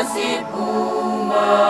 Masipuma.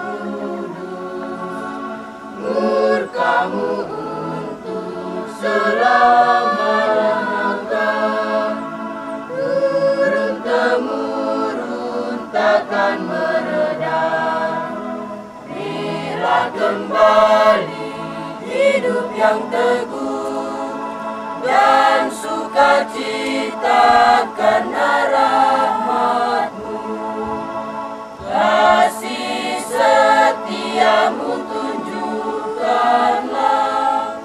akan mereda. Bila kembali hidup yang teguh Dan sukacita karena rahmatmu. Kasih setiamu tunjukkanlah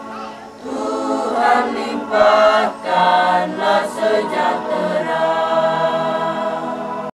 Tuhan limpahkanlah sejahtera.